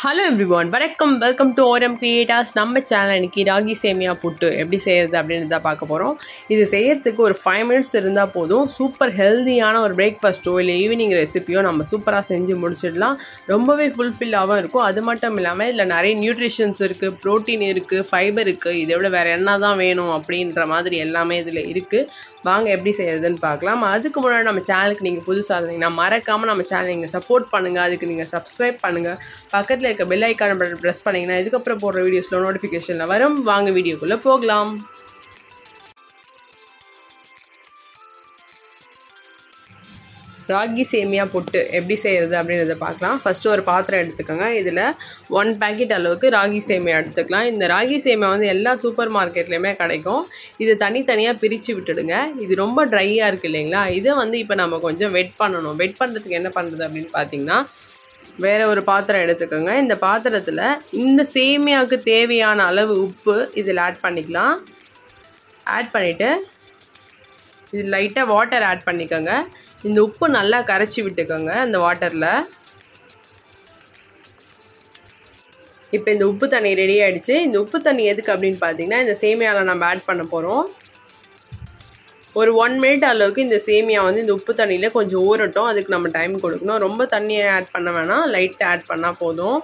Hello everyone வணக்கம். Welcome to ஓரம் creators நம்ம சேனல் இன்றைக்கி ராகி சேமியா புட்டு எப்படி செய்கிறது அப்படின்னு தான் பார்க்க போகிறோம் இது செய்கிறதுக்கு ஒரு ஃபைவ் மினிட்ஸ் இருந்தால் போதும். சூப்பர் ஹெல்தியான ஒரு பிரேக்ஃபாஸ்ட்டோ இல்லை ஈவினிங் ரெசிபியோ நம்ம சூப்பராக செஞ்சு முடிச்சிடலாம். ரொம்பவே ஃபுல்ஃபில்லாகவும் இருக்கும். அது மட்டும் இல்லாமல் இதில் நிறைய நியூட்ரிஷன்ஸ் இருக்குது ப்ரோட்டீன் இருக்குது ஃபைபர் இருக்குது இதை விட வேறு என்ன தான் வேணும் அப்படின்ற மாதிரி எல்லாமே இதில் இருக்குது வாங்க எப்படி செய்கிறதுன்னு பார்க்கலாம். அதுக்கு முன்னாடி நம்ம சேனலுக்கு நீங்கள் புதுசாக இருந்தீங்கன்னா மறக்காமல் நம்ம சேனல் நீங்கள் சப்போர்ட் பண்ணுங்கள் அதுக்கு நீங்கள் சப்ஸ்கிரைப் பண்ணுங்கள் பக்கத்தில் இருக்க பெல் ஐக்கான பட்டன் ப்ரெஸ் பண்ணிங்கன்னா இதுக்கப்புறம் போடுற வீடியோஸில் நோட்டிஃபிகேஷனில் வரும். வாங்க வீடியோக்குள்ளே போகலாம். ராகி சேமியா புட்டு எப்படி செய்கிறது அப்படின்றத பார்க்கலாம். ஃபஸ்ட்டு ஒரு பாத்திரம் எடுத்துக்கோங்க. இதில் ஒன் பேக்கெட் அளவுக்கு ராகி சேமியா எடுத்துக்கலாம். இந்த ராகி சேமியா வந்து எல்லா சூப்பர் மார்க்கெட்லேயுமே கிடைக்கும். இது தனித்தனியாக பிரித்து விட்டுடுங்க. இது ரொம்ப ட்ரையாக இருக்குது இல்லைங்களா? இதை வந்து இப்போ நம்ம கொஞ்சம் வெட் பண்ணணும். வெட் பண்ணுறதுக்கு என்ன பண்ணுறது அப்படின்னு பார்த்தீங்கன்னா வேறு ஒரு பாத்திரம் எடுத்துக்கோங்க. இந்த பாத்திரத்தில் இந்த சேமியாவுக்கு தேவையான அளவு உப்பு இதில் ஆட் பண்ணிக்கலாம். ஆட் பண்ணிவிட்டு இது லைட்டாக வாட்டர் ஆட் பண்ணிக்கோங்க. இந்த உப்பு நல்லா கரைச்சி விட்டுக்கோங்க இந்த வாட்டரில் இப்போ இந்த உப்பு தண்ணி ரெடி ஆகிடுச்சு இந்த உப்பு தண்ணி எதுக்கு அப்படின்னு பார்த்தீங்கன்னா இந்த சேமியாவில் நம்ம ஆட் பண்ண போகிறோம் ஒரு ஒன் மினிட் அளவுக்கு இந்த சேமியா வந்து இந்த உப்பு தண்ணியில் கொஞ்சம் ஊறட்டும். அதுக்கு நம்ம டைம் கொடுக்கணும். ரொம்ப தண்ணியை ஆட் பண்ண வேணாம். லைட்டாக ஆட் பண்ணால் போதும்.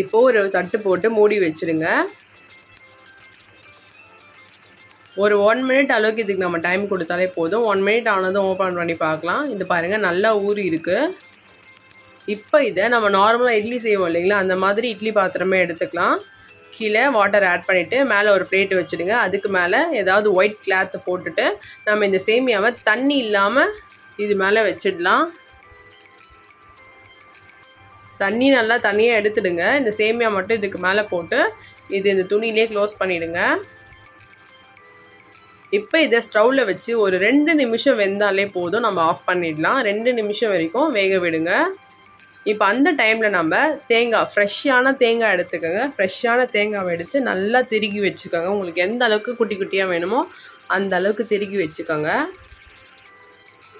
இப்போது ஒரு தட்டு போட்டு மூடி வச்சுடுங்க ஒரு ஒன் மினிட் அளவுக்கு இதுக்கு நம்ம டைம் கொடுத்தாலே போதும். ஒன் மினிட் ஆனதும் ஓப்பன் பண்ணி பார்க்கலாம். இது பாருங்கள் நல்லா ஊறி இருக்குது இப்போ இதை நம்ம நார்மலாக இட்லி செய்வோம் இல்லைங்களா? அந்த மாதிரி இட்லி பாத்திரமே எடுத்துக்கலாம். கீழே வாட்டர் ஆட் பண்ணிவிட்டு மேலே ஒரு பிளேட்டு வச்சுடுங்க. அதுக்கு மேலே ஏதாவது ஒயிட் கிளாத்தை போட்டுட்டு நம்ம இந்த சேமியாவை தண்ணி இல்லாமல் இது மேலே வச்சிடலாம். தண்ணி நல்லா தனியாக எடுத்துடுங்க. இந்த சேமியா மட்டும் இதுக்கு மேலே போட்டு இது இந்த துணியிலே க்ளோஸ் பண்ணிவிடுங்க இப்போ இதை ஸ்டவ்வில் வச்சு ஒரு ரெண்டு நிமிஷம் வெந்தாலே போதும். நம்ம ஆஃப் பண்ணிடலாம். ரெண்டு நிமிஷம் வரைக்கும் வேக விடுங்க. இப்போ அந்த டைமில் நம்ம தேங்காய் ஃப்ரெஷ்ஷான தேங்காய் எடுத்துக்கோங்க. ஃப்ரெஷ்ஷான தேங்காவை எடுத்து நல்லா திருகி வச்சுக்கோங்க. உங்களுக்கு எந்த அளவுக்கு குட்டி குட்டியாக வேணுமோ அந்த அளவுக்கு திருகி வச்சுக்கோங்க.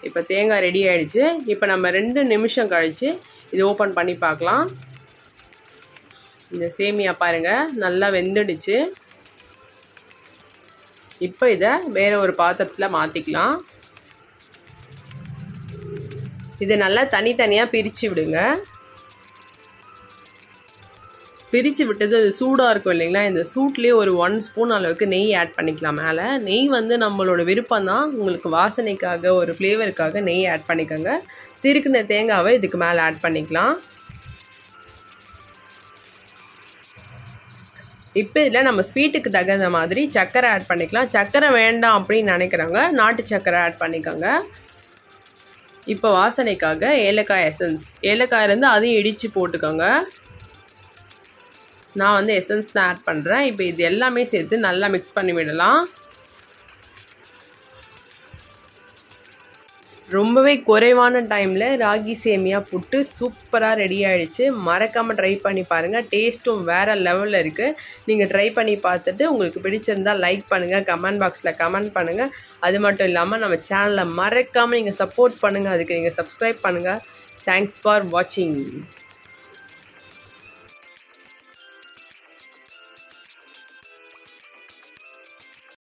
இப்போ தேங்காய் ரெடி ஆகிடுச்சு இப்போ நம்ம ரெண்டு நிமிஷம் கழித்து இது ஓப்பன் பண்ணி பார்க்கலாம். இந்த சேமியா பாருங்கள் நல்லா வெந்துடுச்சு. இப்போ இதை வேறு ஒரு பாத்திரத்தில் மாற்றிக்கலாம் இதை நல்லா தனித்தனியாக பிரித்து விடுங்க. பிரித்து விட்டது அது சூடாக இருக்கும் இல்லைங்களா? இந்த சூட்லேயே ஒரு ஒன் ஸ்பூன் அளவுக்கு நெய் ஆட் பண்ணிக்கலாம் மேலே. நெய் வந்து நம்மளோட விருப்பம் தான். உங்களுக்கு வாசனைக்காக ஒரு ஃப்ளேவருக்காக நெய் ஆட் பண்ணிக்கோங்க. திருக்குன தேங்காவை இதுக்கு மேலே ஆட் பண்ணிக்கலாம். இப்போ இதில் நம்ம ஸ்வீட்டுக்கு தகுந்த மாதிரி சர்க்கரை ஆட் பண்ணிக்கலாம். சர்க்கரை வேண்டாம் அப்படின்னு நினைக்கிறாங்க நாட்டு சர்க்கரை ஆட் பண்ணிக்கோங்க. இப்போ வாசனைக்காக ஏலக்காய் எசன்ஸ் ஏலக்காய் இருந்து அதையும் இடித்து போட்டுக்கோங்க. நான் வந்து எசன்ஸ் தான் ஆட் பண்ணுறேன் இப்போ இது எல்லாமே சேர்த்து நல்லா மிக்ஸ் பண்ணி விடலாம். ரொம்பவே குறைவான டைமில் ராகி சேமியா புட்டு சூப்பராக ரெடி ஆகிடுச்சு மறக்காமல் ட்ரை பண்ணி பாருங்கள் டேஸ்ட்டும் வேறு லெவலில் இருக்குது நீங்கள் ட்ரை பண்ணி பார்த்துட்டு உங்களுக்கு பிடிச்சிருந்தால் லைக் பண்ணுங்கள் கமெண்ட் பாக்ஸில் கமெண்ட் பண்ணுங்கள் அது மட்டும் இல்லாமல் நம்ம சேனலை மறக்காமல் நீங்கள் சப்போர்ட் பண்ணுங்கள் அதுக்கு நீங்கள் சப்ஸ்கிரைப் பண்ணுங்கள் தேங்க்ஸ் ஃபார் வாட்சிங்